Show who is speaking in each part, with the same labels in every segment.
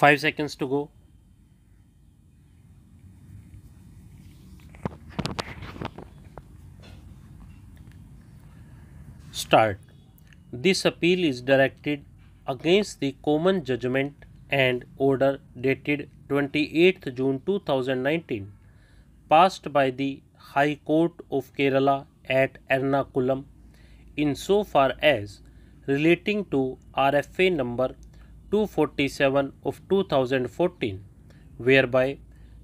Speaker 1: 5 seconds to go. Start. This appeal is directed against the common judgment and order dated 28th June 2019 passed by the High Court of Kerala at Ernakulam insofar as relating to RFA number 247 of 2014 whereby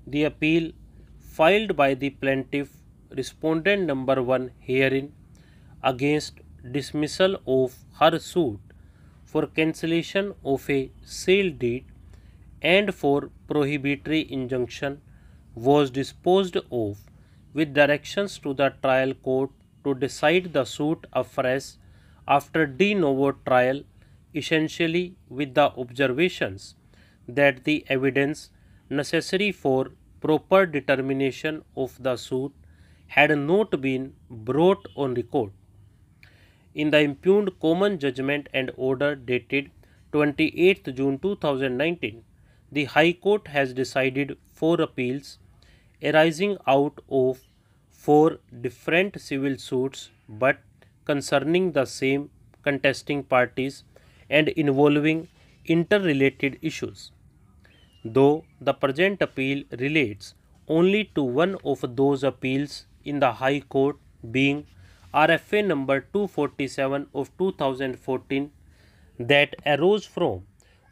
Speaker 1: the appeal filed by the plaintiff respondent number 1 herein against dismissal of her suit for cancellation of a sale deed and for prohibitory injunction was disposed of with directions to the trial court to decide the suit afresh after de novo trial essentially with the observations that the evidence necessary for proper determination of the suit had not been brought on record. In the impugned common judgment and order dated 28th June 2019, the High Court has decided four appeals arising out of four different civil suits but concerning the same contesting parties and involving interrelated issues. Though the present appeal relates only to one of those appeals in the High Court being RFA number 247 of 2014 that arose from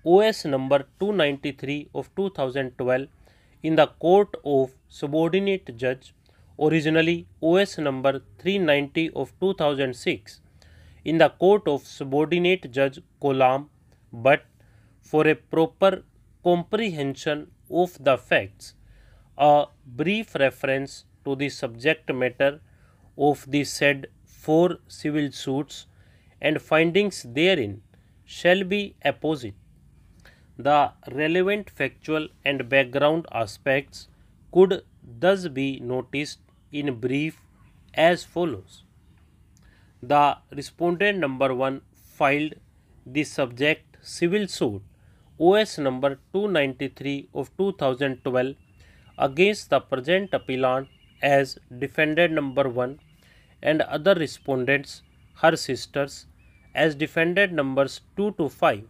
Speaker 1: OS number 293 of 2012 in the Court of Subordinate Judge originally OS number 390 of 2006 in the Court of Subordinate Judge Kollam but for a proper comprehension of the facts a brief reference to the subject matter of the said four civil suits and findings therein shall be apposite. The relevant factual and background aspects could thus be noticed in brief as follows. The respondent number 1 filed the subject civil suit OS number 293 of 2012 against the present appellant as defendant number 1 and other respondents her sisters as defendant numbers 2 to 5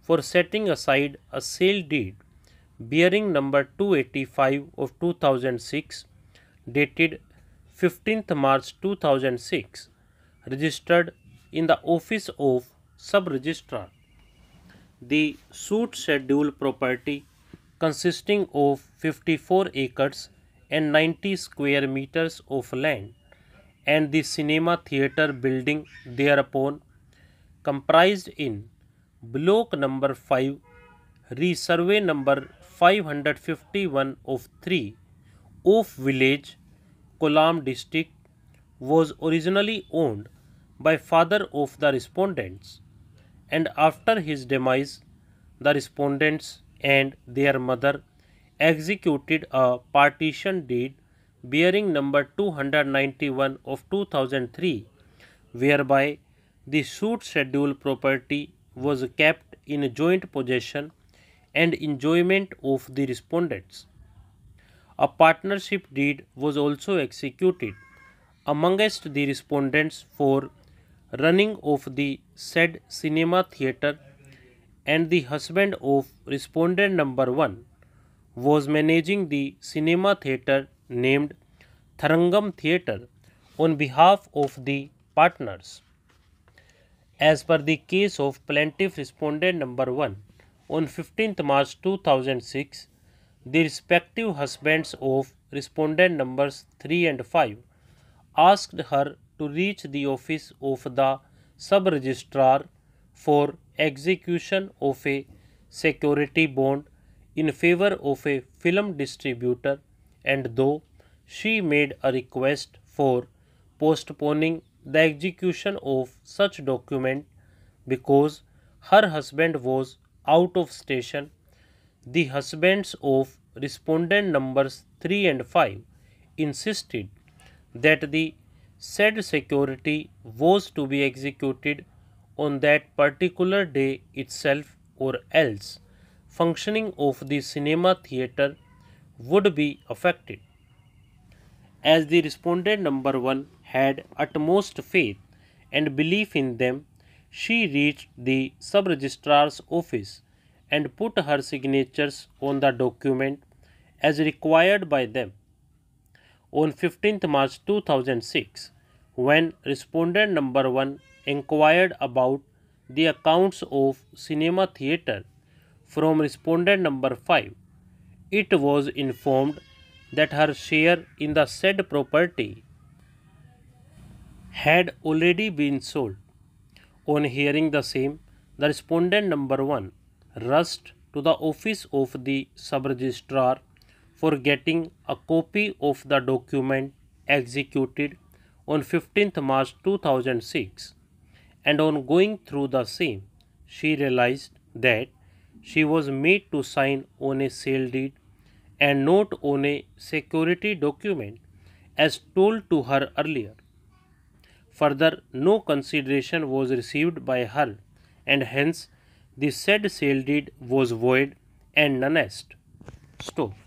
Speaker 1: for setting aside a sale deed bearing number 285 of 2006 dated 15th March 2006 registered in the office of sub registrar the suit schedule property consisting of 54 acres and 90 square meters of land and the cinema theatre building thereupon comprised in block number 5 re-survey number 551 of 3 of village Kollam district was originally owned by father of the respondents and after his demise the respondents and their mother executed a partition deed bearing number 291 of 2003 whereby the suit schedule property was kept in joint possession and enjoyment of the respondents. A partnership deed was also executed amongst the respondents for running of the said cinema theatre and the husband of respondent number 1 was managing the cinema theatre named Tharangam Theatre on behalf of the partners. As per the case of plaintiff respondent number 1 on 15th March 2006 the respective husbands of respondent numbers 3 and 5 asked her to reach the office of the sub registrar for execution of a security bond in favor of a film distributor and though she made a request for postponing the execution of such document because her husband was out of station the husbands of respondent numbers 3 and 5 insisted that the said security was to be executed on that particular day itself or else functioning of the cinema theatre would be affected. As the respondent number 1 had utmost faith and belief in them, she reached the sub registrar's office and put her signatures on the document as required by them. On 15th March 2006, when respondent number 1 inquired about the accounts of cinema theatre from respondent number 5, it was informed that her share in the said property had already been sold. On hearing the same, the respondent number 1 rushed to the office of the sub-registrar for getting a copy of the document executed on 15th March 2006 and on going through the same she realized that she was made to sign on a sale deed and not on a security document as told to her earlier. Further, no consideration was received by her and hence the said sale deed was void and non est. Stop.